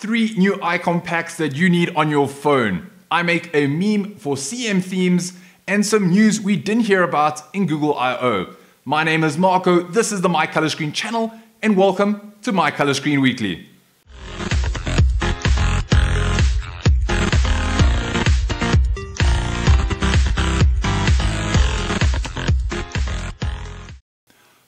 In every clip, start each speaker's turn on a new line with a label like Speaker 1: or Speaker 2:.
Speaker 1: Three new icon packs that you need on your phone. I make a meme for CM themes and some news we didn't hear about in Google I.O. My name is Marco, this is the My Color Screen channel, and welcome to My Color Screen Weekly.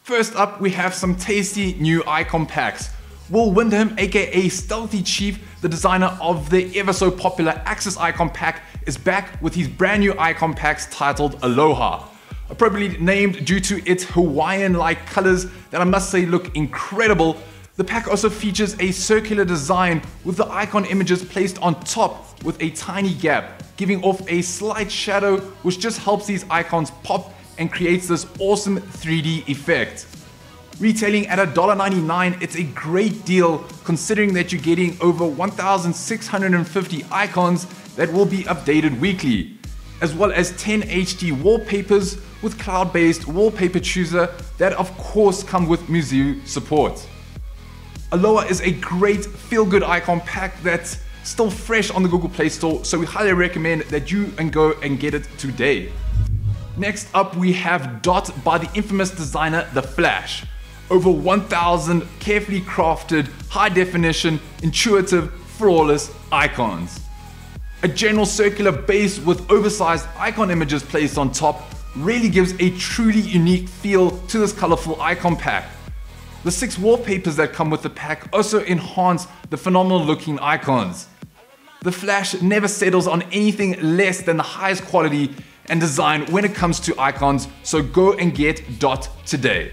Speaker 1: First up, we have some tasty new icon packs. Will Windham, aka Stealthy Chief, the designer of the ever so popular Axis icon pack, is back with his brand new icon packs titled Aloha. Appropriately named due to its Hawaiian-like colors that I must say look incredible, the pack also features a circular design with the icon images placed on top with a tiny gap, giving off a slight shadow which just helps these icons pop and creates this awesome 3D effect. Retailing at $1.99, it's a great deal considering that you're getting over 1,650 icons that will be updated weekly, as well as 10 HD wallpapers with cloud-based wallpaper chooser that of course come with Muzei support. Aloha is a great feel-good icon pack that's still fresh on the Google Play Store, so we highly recommend that you and go and get it today. Next up we have Dot by the infamous designer Tha PHLASH. Over 1000 carefully crafted, high definition, intuitive, flawless icons. A general circular base with oversized icon images placed on top really gives a truly unique feel to this colorful icon pack. The six wallpapers that come with the pack also enhance the phenomenal looking icons. Tha PHLASH never settles on anything less than the highest quality and design when it comes to icons, so go and get Dot today.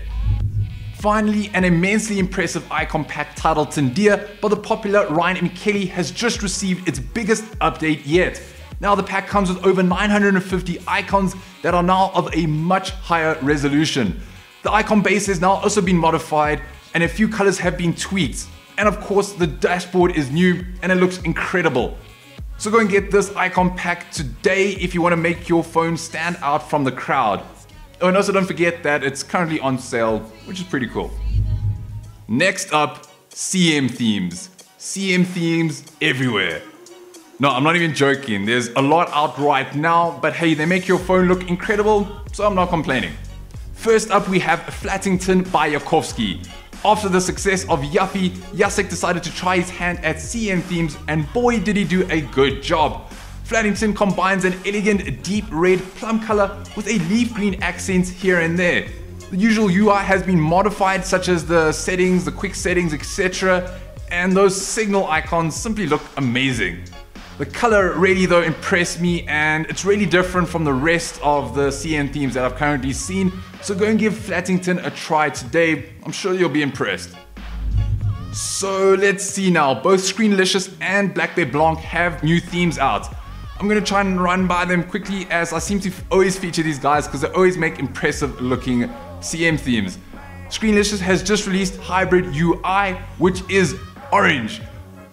Speaker 1: Finally, an immensely impressive icon pack titled Tendere by the popular Ryan M. Kelly has just received its biggest update yet. Now the pack comes with over 950 icons that are now of a much higher resolution. The icon base has now also been modified and a few colors have been tweaked. And of course the dashboard is new and it looks incredible. So go and get this icon pack today if you want to make your phone stand out from the crowd. Oh, and also don't forget that it's currently on sale, which is pretty cool. Next up, CM themes. CM themes everywhere. No, I'm not even joking. There's a lot out right now, but hey, they make your phone look incredible, so I'm not complaining. First up, we have Flattington by yackovsky. After the success of Yuffie, Jacek decided to try his hand at CM themes and boy did he do a good job. Flattington combines an elegant deep red plum color with a leaf green accents here and there. The usual UI has been modified such as the settings, the quick settings, etc. And those signal icons simply look amazing. The color really though impressed me and it's really different from the rest of the CM themes that I've currently seen so go and give Flattington a try today. I'm sure you'll be impressed. So let's see now. Both Screenlicious and Black Bear Blanc have new themes out. I'm gonna try and run by them quickly as I seem to always feature these guys because they always make impressive looking CM themes. Screenlicious has just released Hybrid UI, which is orange,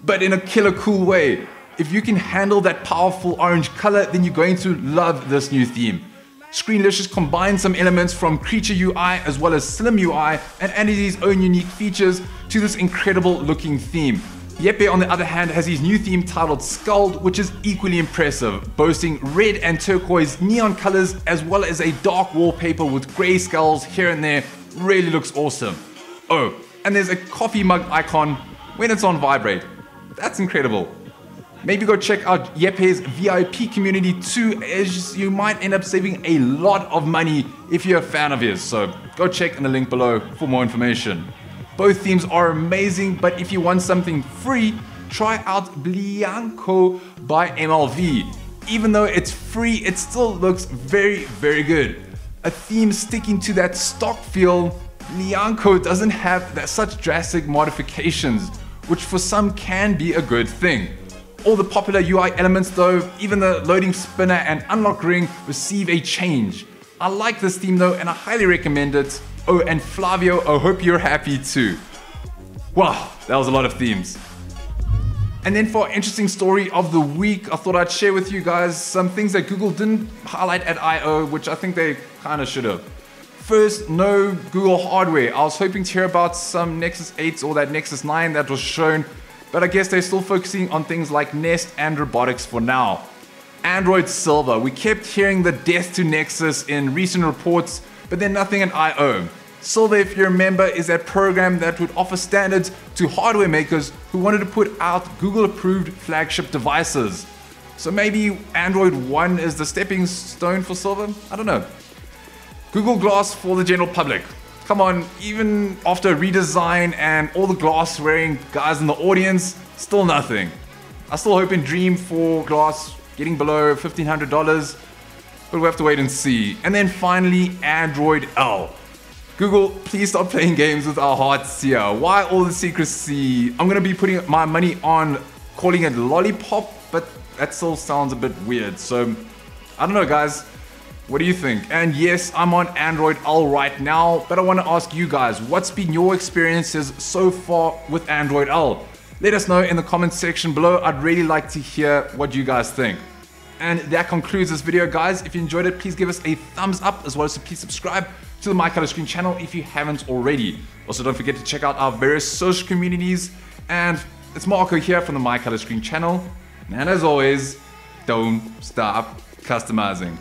Speaker 1: but in a killer cool way. If you can handle that powerful orange color, then you're going to love this new theme. Screenlicious combines some elements from Creature UI as well as Slim UI and added own unique features to this incredible looking theme. Jeppe on the other hand has his new theme titled Sklldd which is equally impressive, boasting red and turquoise neon colors as well as a dark wallpaper with grey skulls here and there, really looks awesome. Oh, and there's a coffee mug icon when it's on vibrate. That's incredible. Maybe go check out Jeppe's VIP community too, as you might end up saving a lot of money if you're a fan of his. So go check in the link below for more information. Both themes are amazing, but if you want something free, try out Bliancco by MLV. Even though it's free, it still looks very, very good. A theme sticking to that stock feel, Bliancco doesn't have that such drastic modifications, which for some can be a good thing. All the popular UI elements though, even the loading spinner and unlock ring receive a change. I like this theme though and I highly recommend it. Oh and Flavio, I hope you're happy too. Wow, that was a lot of themes. And then for interesting story of the week, I thought I'd share with you guys some things that Google didn't highlight at I.O., which I think they kind of should have. First, no Google hardware. I was hoping to hear about some Nexus 8 or that Nexus 9 that was shown but I guess they're still focusing on things like Nest and robotics for now. Android Silver. We kept hearing the death to Nexus in recent reports, but then nothing at I.O. Silver, if you remember, is that program that would offer standards to hardware makers who wanted to put out Google approved flagship devices. So maybe Android One is the stepping stone for Silver? I don't know. Google Glass for the general public. Come on, even after a redesign and all the glass wearing guys in the audience, still nothing. I still hope in dream for glass getting below $1,500, but we'll have to wait and see. And then finally, Android L. Google, please stop playing games with our hearts here. Why all the secrecy? I'm gonna be putting my money on calling it Lollipop, but that still sounds a bit weird. So, I don't know, guys. What do you think? And yes, I'm on Android L right now, but I want to ask you guys, what's been your experiences so far with Android L? Let us know in the comments section below. I'd really like to hear what you guys think. And that concludes this video, guys. If you enjoyed it, please give us a thumbs up as well as please subscribe to the My Color Screen channel if you haven't already. Also, don't forget to check out our various social communities. And it's Marco here from the My Color Screen channel. And as always, don't stop customizing.